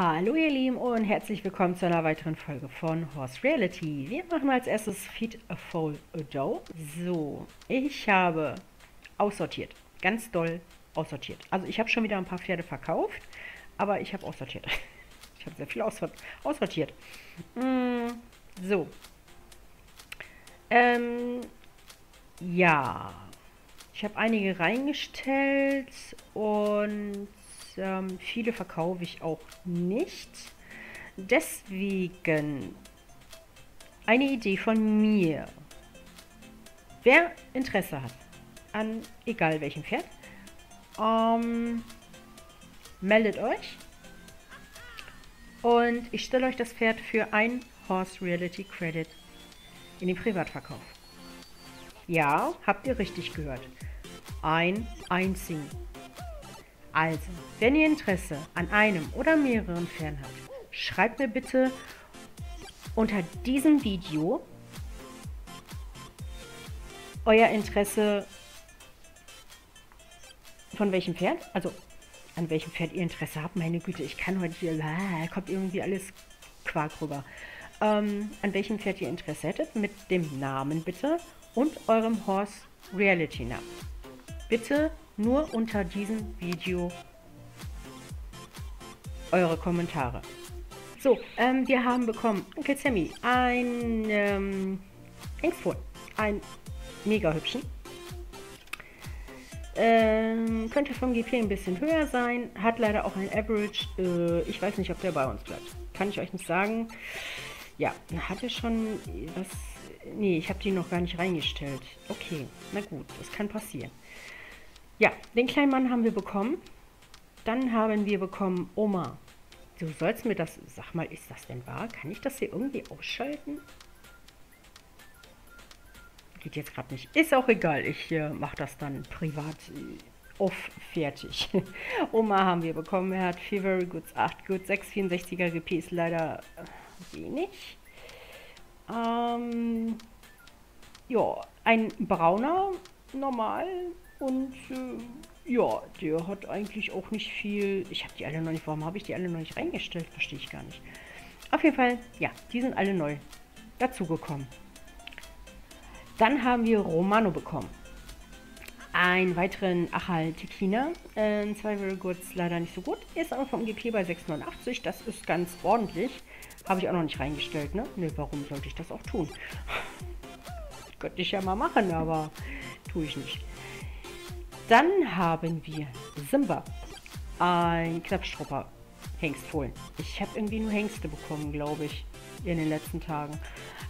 Hallo ihr Lieben und herzlich willkommen zu einer weiteren Folge von Horse Reality. Wir machen als erstes Feed a Foal a Doe. So, ich habe aussortiert. Ganz doll aussortiert. Also ich habe schon wieder ein paar Pferde verkauft, aber ich habe aussortiert. Ich habe sehr viel aussortiert. Mm, so. Ähm, ja. Ich habe einige reingestellt und ähm, viele verkaufe ich auch nicht. Deswegen eine Idee von mir. Wer Interesse hat an egal welchem Pferd, ähm, meldet euch. Und ich stelle euch das Pferd für ein Horse Reality Credit in den Privatverkauf. Ja, habt ihr richtig gehört. Ein einzigen. Also, wenn ihr Interesse an einem oder mehreren Pferden habt, schreibt mir bitte unter diesem Video euer Interesse von welchem Pferd, also an welchem Pferd ihr Interesse habt. Meine Güte, ich kann heute hier, kommt irgendwie alles Quark rüber. Ähm, an welchem Pferd ihr Interesse hättet, mit dem Namen bitte und eurem Horse Reality Namen. Bitte nur unter diesem Video eure Kommentare. So, ähm, wir haben bekommen, Onkel Sammy, ein ähm, Hengstfohlen, ein mega hübschen. Ähm, könnte vom GP ein bisschen höher sein, hat leider auch ein Average. Äh, ich weiß nicht, ob der bei uns bleibt. Kann ich euch nicht sagen. Ja, er hatte schon was. Nee, ich habe die noch gar nicht reingestellt. Okay, na gut, das kann passieren. Ja, den kleinen Mann haben wir bekommen. Dann haben wir bekommen Oma. Du sollst mir das... Sag mal, ist das denn wahr? Kann ich das hier irgendwie ausschalten? Geht jetzt gerade nicht. Ist auch egal. Ich äh, mache das dann privat äh, off fertig. Oma haben wir bekommen. Er hat 4 Very Goods, 8 Goods, 6 64er GP ist leider äh, wenig. Ähm, ja, ein brauner, normal, und äh, ja, der hat eigentlich auch nicht viel. Ich habe die alle noch nicht. Warum habe ich die alle noch nicht reingestellt? Verstehe ich gar nicht. Auf jeden Fall, ja, die sind alle neu dazugekommen. Dann haben wir Romano bekommen. Einen weiteren Achal Tequila. Äh, zwei Very Goods leider nicht so gut. Ist aber vom GP bei 6,89. Das ist ganz ordentlich. Habe ich auch noch nicht reingestellt, ne? Ne, warum sollte ich das auch tun? Könnte ich ja mal machen, aber tue ich nicht. Dann haben wir Simba, ein Knappstrupper Hengstfohlen. Ich habe irgendwie nur Hengste bekommen, glaube ich, in den letzten Tagen.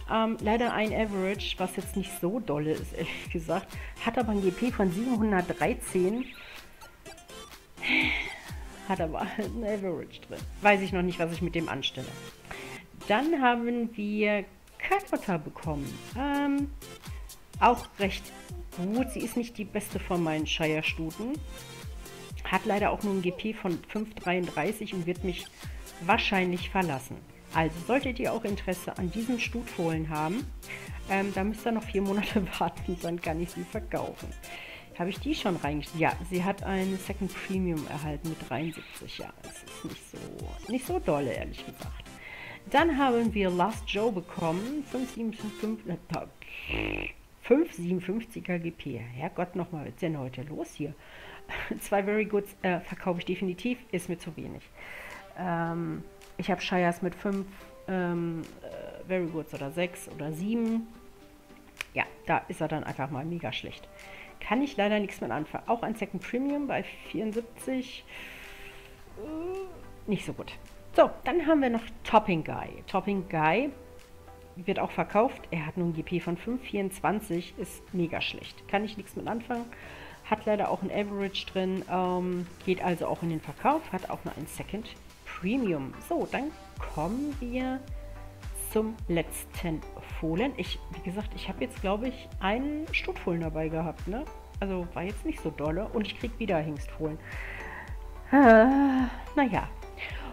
Ähm, leider ein Average, was jetzt nicht so dolle ist, ehrlich gesagt. Hat aber ein GP von 713. Hat aber ein Average drin. Weiß ich noch nicht, was ich mit dem anstelle. Dann haben wir Kalkutta bekommen. Ähm, auch recht gut. Sie ist nicht die beste von meinen Shire-Stuten. Hat leider auch nur ein GP von 5,33 und wird mich wahrscheinlich verlassen. Also solltet ihr auch Interesse an diesem Stutfohlen haben, ähm, da müsst ihr noch vier Monate warten, dann kann ich sie verkaufen. Habe ich die schon reingestellt? Ja, sie hat eine Second Premium erhalten mit 73. Ja, das ist nicht so, nicht so dolle, ehrlich gesagt. Dann haben wir Last Joe bekommen. 5755. 5,57er GP. Herrgott, nochmal, was ist denn heute los hier? Zwei Very Goods äh, verkaufe ich definitiv, ist mir zu wenig. Ähm, ich habe Shires mit 5 ähm, äh, Very Goods oder 6 oder 7. Ja, da ist er dann einfach mal mega schlecht. Kann ich leider nichts mehr anfangen. Auch ein Second Premium bei 74. Äh, nicht so gut. So, dann haben wir noch Topping Guy. Topping Guy wird auch verkauft. Er hat nun GP von 5,24, ist mega schlecht. Kann ich nichts mit anfangen. Hat leider auch ein Average drin, ähm, geht also auch in den Verkauf, hat auch noch ein Second Premium. So, dann kommen wir zum letzten Fohlen. Ich, wie gesagt, ich habe jetzt, glaube ich, einen Stutfohlen dabei gehabt, ne? Also war jetzt nicht so dolle. Und ich krieg wieder Hengstfohlen. Äh, naja,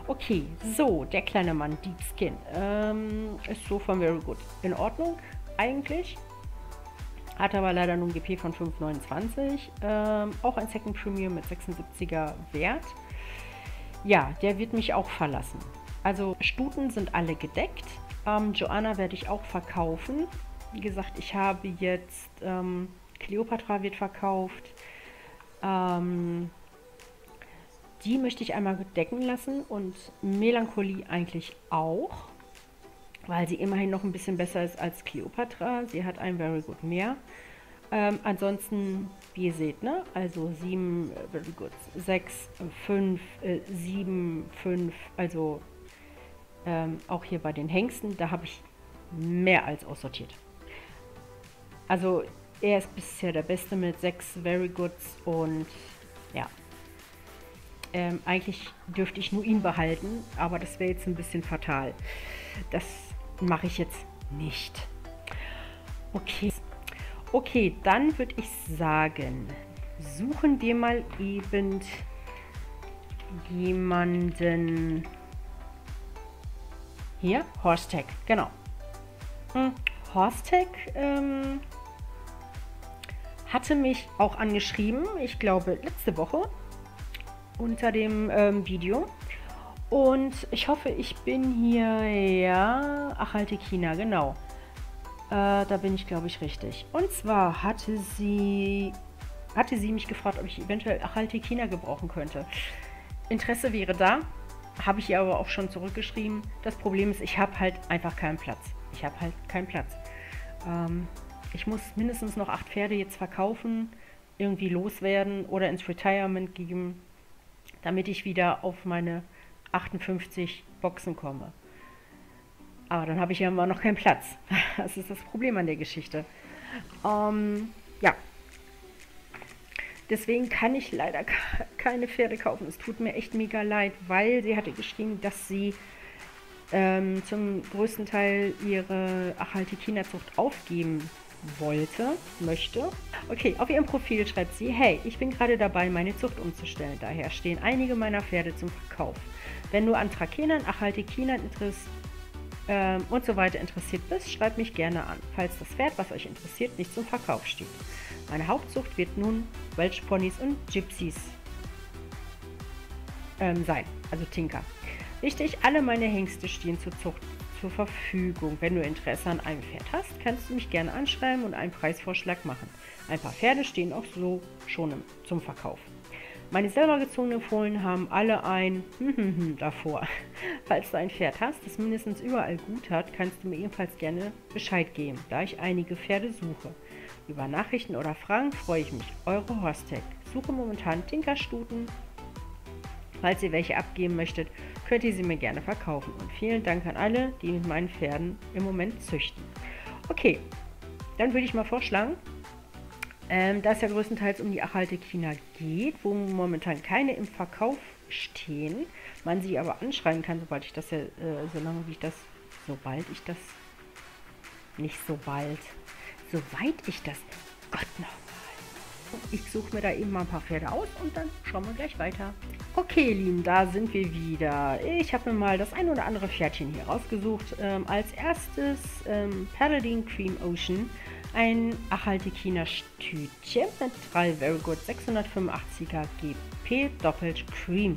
Okay, so, der kleine Mann, Deep Skin, ähm, ist so von Very Good. In Ordnung, eigentlich. Hat aber leider nur ein GP von 5,29. Ähm, auch ein Second Premium mit 76er Wert. ja, der wird mich auch verlassen. Also Stuten sind alle gedeckt. Ähm, Joanna werde ich auch verkaufen. Wie gesagt, ich habe jetzt ähm, Cleopatra wird verkauft. Ähm, die möchte ich einmal decken lassen und Melancholie eigentlich auch, weil sie immerhin noch ein bisschen besser ist als Cleopatra. Sie hat ein Very Good mehr. Ähm, ansonsten, wie ihr seht, ne? Also 7, äh, very good, 6, 5, 7, 5, also ähm, auch hier bei den Hengsten, da habe ich mehr als aussortiert. Also er ist bisher der Beste mit 6 Very Goods und ja. Ähm, eigentlich dürfte ich nur ihn behalten, aber das wäre jetzt ein bisschen fatal. Das mache ich jetzt nicht. Okay. Okay, dann würde ich sagen, suchen wir mal eben jemanden. Hier, Horstech, genau. Hm, ähm, hatte mich auch angeschrieben, ich glaube letzte Woche, unter dem ähm, Video. Und ich hoffe, ich bin hier, ja, ach, halte China, genau. Äh, da bin ich, glaube ich, richtig. Und zwar hatte sie, hatte sie mich gefragt, ob ich eventuell Achalte China gebrauchen könnte. Interesse wäre da, habe ich ihr aber auch schon zurückgeschrieben. Das Problem ist, ich habe halt einfach keinen Platz. Ich habe halt keinen Platz. Ähm, ich muss mindestens noch acht Pferde jetzt verkaufen, irgendwie loswerden oder ins Retirement geben, damit ich wieder auf meine 58 Boxen komme. Aber dann habe ich ja immer noch keinen Platz. Das ist das Problem an der Geschichte. Ähm, ja. Deswegen kann ich leider keine Pferde kaufen. Es tut mir echt mega leid, weil sie hatte geschrieben, dass sie ähm, zum größten Teil ihre Achaltikina-Zucht aufgeben wollte, möchte. Okay, auf ihrem Profil schreibt sie, hey, ich bin gerade dabei, meine Zucht umzustellen. Daher stehen einige meiner Pferde zum Verkauf. Wenn du an Trakenern, Achaltikinern ähm, und so weiter interessiert bist, schreibt mich gerne an, falls das Pferd, was euch interessiert, nicht zum Verkauf steht. Meine Hauptzucht wird nun Welsh Ponys und Gypsies ähm, sein, also Tinker. Wichtig, alle meine Hengste stehen zur Zucht zur Verfügung. Wenn du Interesse an einem Pferd hast, kannst du mich gerne anschreiben und einen Preisvorschlag machen. Ein paar Pferde stehen auch so schon im, zum Verkauf. Meine selber gezogenen Fohlen haben alle ein davor. Falls du ein Pferd hast, das mindestens überall gut hat, kannst du mir ebenfalls gerne Bescheid geben, da ich einige Pferde suche. Über Nachrichten oder Fragen freue ich mich. Eure Horstec. Suche momentan Tinkerstuten. Falls ihr welche abgeben möchtet, könnt ihr sie mir gerne verkaufen. Und vielen Dank an alle, die mit meinen Pferden im Moment züchten. Okay, dann würde ich mal vorschlagen, ähm, da es ja größtenteils um die Achalte China geht, wo momentan keine im Verkauf stehen, man sie aber anschreiben kann, sobald ich das ja, äh, solange wie ich das, sobald ich das, nicht sobald, soweit ich das, Gott nochmal. Ich suche mir da eben mal ein paar Pferde aus und dann schauen wir gleich weiter. Okay, Lieben, da sind wir wieder. Ich habe mir mal das ein oder andere Pferdchen hier rausgesucht. Ähm, als erstes ähm, Paladin Cream Ocean ein Achaltikiner Stütchen mit drei Very Good 685er GP doppelt Cream.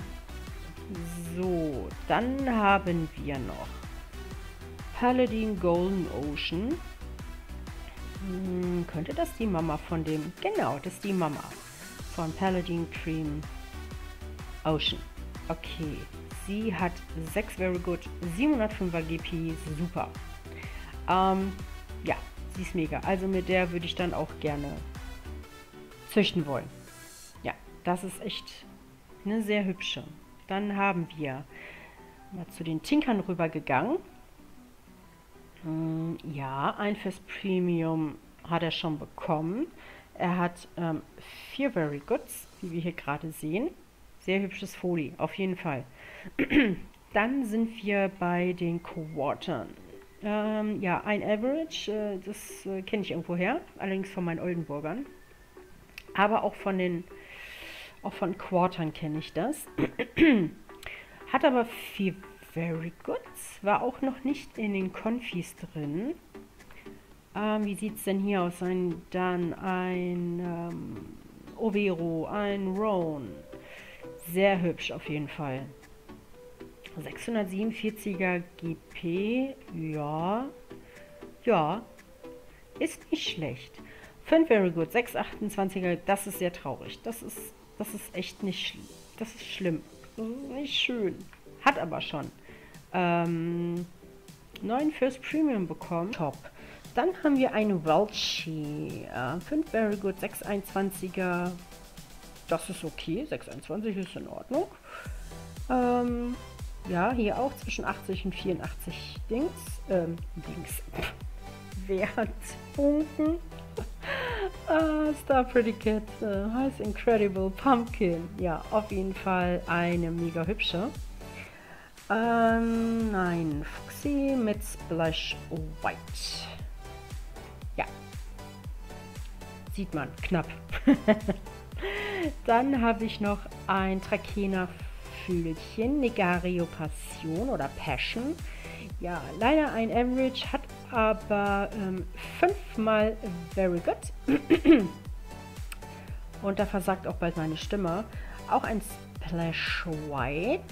So, dann haben wir noch Paladin Golden Ocean. Hm, könnte das die Mama von dem... Genau, das ist die Mama von Paladin Cream Ocean. Okay, sie hat 6 Very Good, 705er GP, super. Ähm, ja, Sie ist mega. Also mit der würde ich dann auch gerne züchten wollen. Ja, das ist echt eine sehr hübsche. Dann haben wir mal zu den Tinkern rübergegangen. Hm, ja, ein Fest Premium hat er schon bekommen. Er hat ähm, vier Very Goods, wie wir hier gerade sehen. Sehr hübsches Folie, auf jeden Fall. Dann sind wir bei den Quartern. Ähm, ja, ein Average, äh, das äh, kenne ich irgendwo her, allerdings von meinen Oldenburgern. Aber auch von den, auch von Quartern kenne ich das. Hat aber viel Very Goods, war auch noch nicht in den Confis drin. Ähm, wie sieht es denn hier aus? Ein, dann ein ähm, Overo, ein Roan. Sehr hübsch auf jeden Fall. 647er GP, ja, ja, ist nicht schlecht. 5 Very Good, 628er, das ist sehr traurig. Das ist, das ist echt nicht, das ist schlimm. Das ist nicht schön. Hat aber schon. Ähm, 9 First Premium bekommen. Top. Dann haben wir eine Welchie. Äh, 5 Very Good, 621er. Das ist okay. 621 ist in Ordnung. Ähm, ja, hier auch zwischen 80 und 84 Dings. Ähm, Dings. Wertpunkten. uh, Star Pretty Kid uh, heißt Incredible Pumpkin. Ja, auf jeden Fall eine mega hübsche. Ähm, nein, Fuxi mit Splash White. Ja. Sieht man, knapp. Dann habe ich noch ein Trakehner Fühlchen, Negario Passion oder Passion. Ja, leider ein Average, hat aber ähm, fünfmal Very Good. Und da versagt auch bald meine Stimme. Auch ein Splash White.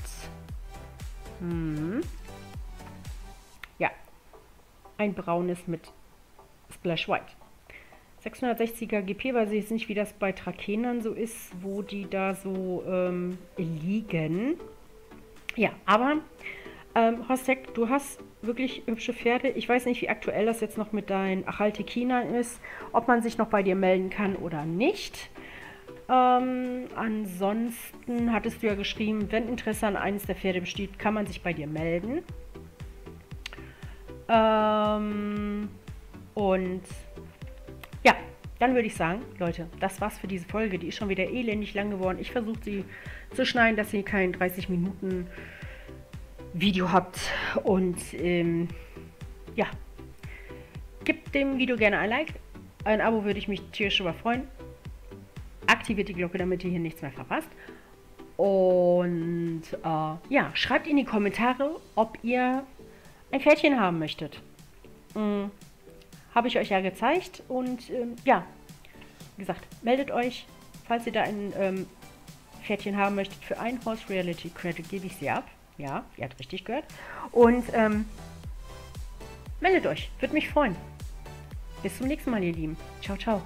Hm. Ja, ein braunes mit Splash White. 660er GP, weiß ich jetzt nicht, wie das bei Trakenern so ist, wo die da so ähm, liegen. Ja, aber ähm, Hostek, du hast wirklich hübsche Pferde. Ich weiß nicht, wie aktuell das jetzt noch mit deinen Achaltekina ist, ob man sich noch bei dir melden kann oder nicht. Ähm, ansonsten hattest du ja geschrieben, wenn Interesse an eines der Pferde besteht, kann man sich bei dir melden. Ähm, und ja, dann würde ich sagen, Leute, das war's für diese Folge. Die ist schon wieder elendig lang geworden. Ich versuche sie zu schneiden, dass ihr kein 30 Minuten Video habt. Und ähm, ja, gebt dem Video gerne ein Like. Ein Abo würde ich mich tierisch über freuen. Aktiviert die Glocke, damit ihr hier nichts mehr verpasst. Und äh, ja, schreibt in die Kommentare, ob ihr ein Pferdchen haben möchtet. Mhm. Habe ich euch ja gezeigt. Und ähm, ja, wie gesagt, meldet euch, falls ihr da ein ähm, Pferdchen haben möchtet. Für ein Horse Reality Credit gebe ich sie ab. Ja, ihr habt richtig gehört. Und ähm, meldet euch, würde mich freuen. Bis zum nächsten Mal, ihr Lieben. Ciao, ciao.